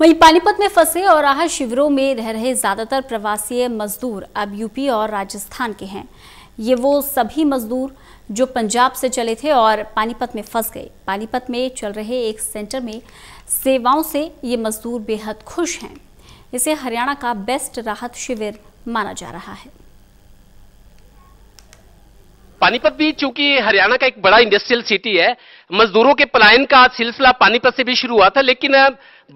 वहीं पानीपत में फंसे और राहत शिविरों में रह रहे ज़्यादातर प्रवासी मजदूर अब यूपी और राजस्थान के हैं। ये वो सभी मजदूर जो पंजाब से चले थे और पानीपत में फंस गए। पानीपत में चल रहे एक सेंटर में सेवाओं से ये मजदूर बेहद खुश हैं। इसे हरियाणा का बेस्ट राहत शिविर माना जा रहा है। पानीपत भी चूँकि हरियाणा का एक बड़ा इंडस्ट्रियल सिटी है, मजदूरों के पलायन का सिलसिला पानीपत से भी शुरू हुआ था, लेकिन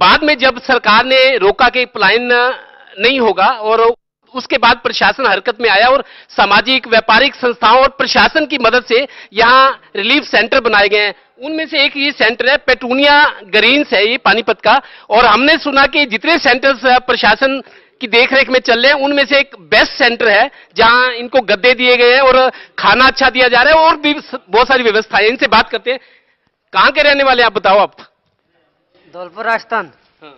बाद में जब सरकार ने रोका कि पलायन नहीं होगा और उसके बाद प्रशासन हरकत में आया और सामाजिक, व्यापारिक संस्थाओं और प्रशासन की मदद से यहाँ रिलीफ सेंटर बनाए गए हैं। उनमें से एक ये सेंटर है पेटूनिया ग्रीन्स है ये पानीपत का, और हमने सुना कि जितने सेंटर्स प्रशासन की देखरेख में चल रहे हैं उनमें से एक बेस्ट सेंटर है जहाँ इनको गद्दे दिए गए हैं और खाना अच्छा दिया जा रहा है और भी बहुत सारी व्यवस्था है। इनसे बात करते हैं। कहाँ के रहने वाले आप बताओ आप? धौलपुर राजस्थान। हाँ।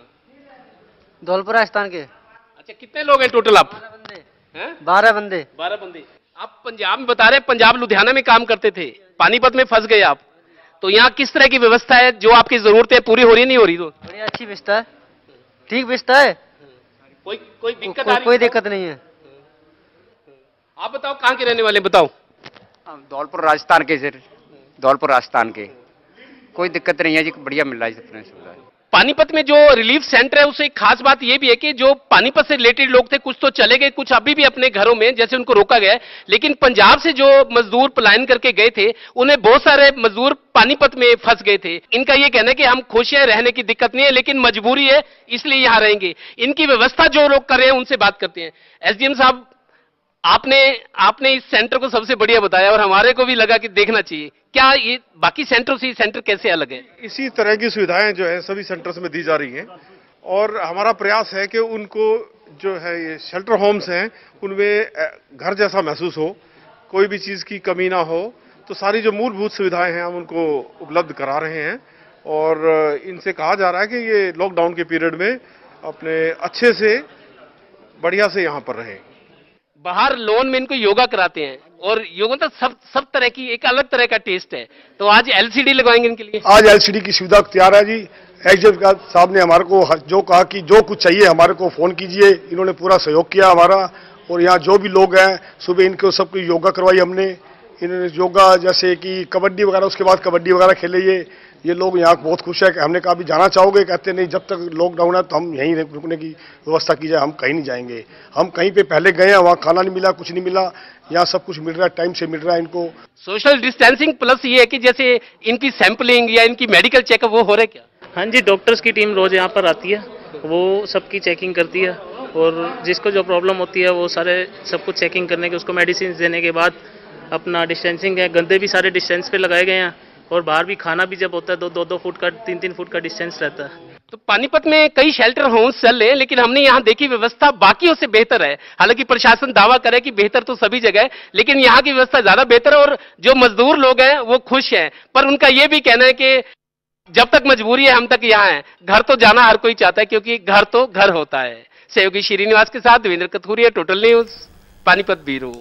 धौलपुर राजस्थान के। अच्छा कितने लोग हैं टोटल आप? बारह बंदे। बारह बंदे। आप पंजाब में बता रहे हैं पंजाब लुधियाना में काम करते थे। पानीपत में फंस गए आप। तो यहाँ किस तरह की व्यवस्था है जो आपकी जरूरतें पूरी हो रही नहीं हो रही? तो अच्छी विस्ता है। ठीक विस्ता है? कोई कोई दिक्कत आ को, रही कोई दिक्कत नहीं है। आप बताओ कहाँ के रहने वाले बताओ। धौलपुर राजस्थान के सर। धौलपुर राजस्थान के। कोई दिक्कत नहीं है जी बढ़िया मिल रहा है अपने सुविधा। पानीपत में जो रिलीफ सेंटर है, उससे एक खास बात यह भी है कि जो पानीपत से रिलेटेड लोग थे, कुछ तो चले गए, कुछ अभी भी अपने घरों में, जैसे उनको रोका गया लेकिन पंजाब से जो मजदूर पलायन करके गए थे, उन्हें बहुत सारे मजदूर पानीपत में फंस गए थे। इनका यह कहना है कि हम खुश हैं, रहने की दिक्कत नहीं है, लेकिन मजबूरी है, इसलिए यहाँ रहेंगे। इनकी व्यवस्था जो लोग कर रहे हैं, उनसे बात करते हैं। एसडीएम साहब आपने आपने इस सेंटर को सबसे बढ़िया बताया और हमारे को भी लगा कि देखना चाहिए। क्या ये बाकी सेंटरों से, सेंटर कैसे अलग है? इसी तरह की सुविधाएँ जो है, सभी सेंटर्स में दी जा रही हैं। और हमारा प्रयास है कि उनको जो है ये शेल्टर होम्स हैं, उनमें घर जैसा महसूस हो, कोई भी चीज़ की कमी ना हो। तो सारी जो मूलभूत सुविधाएँ हैं, हम उनको उपलब्ध करा रहे हैं। और इनसे कहा जा रहा है कि ये लॉकडाउन के पीरियड में अपने अच्छे से, बढ़िया से यहाँ पर रहें। बाहर लोन में इनको योगा कराते हैं। और योगा तो सब सब तरह की, एक अलग तरह का टेस्ट है। तो आज एलसीडी लगवाएँगे इनके लिए। आज एलसीडी की सुविधा तैयार है जी। एग्जिट साहब ने हमारे को जो कहा कि जो कुछ चाहिए हमारे को फ़ोन कीजिए। इन्होंने पूरा सहयोग किया हमारा। और यहाँ जो भी लोग हैं, सुबह इनको सबको योगा करवाई हमने। इन्होंने योगा जैसे कि कबड्डी वगैरह, उसके बाद कबड्डी वगैरह खेले ये। ये लोग यहाँ बहुत खुश है कि हमने कहा भी जाना चाहोगे? कहते नहीं जब तक लॉकडाउन है तो हम यहीं रुकने की व्यवस्था की जाए हम कहीं नहीं जाएँगे। हम कहीं पे पहले गए हैं वहाँ खाना नहीं मिला कुछ नहीं मिला यहाँ सब कुछ मिल रहा है टाइम से मिल रहा है इनको। सोशल डिस्टेंसिंग प्लस ये है कि जैसे इनकी सैंपलिंग या इनकी मेडिकल चेकअप वो हो रहा है क्या? हाँ जी डॉक्टर्स की टीम रोज यहाँ पर आती है वो सबकी चेकिंग करती है और जिसको जो प्रॉब्लम होती है वो सारे सब कुछ चेकिंग करने के उसको मेडिसिन देने के बाद अपना डिस्टेंसिंग है। गंदे भी सारे डिस्टेंस पे लगाए गए हैं। और बाहर भी खाना भी जब होता है, दो दो दो फुट का, तीन तीन फुट का डिस्टेंस रहता है। तो पानीपत में कई शेल्टर होम्स चल रहे हैं लेकिन हमने यहाँ देखी व्यवस्था बाकियों से बेहतर है। हालाँकि प्रशासन दावा करे कि बेहतर तो सभी जगह है, लेकिन यहाँ की व्यवस्था ज़्यादा बेहतर है और जो मजदूर लोग हैं, वो खुश हैं। पर उनका ये भी कहना है कि जब तक मजबूरी है, हम तक यहाँ है। घर तो जाना हर कोई चाहता है, क्योंकि घर तो घर होता है। सहयोगी श्रीनिवास के साथ Devendra Kathuria total news Panipat bureau.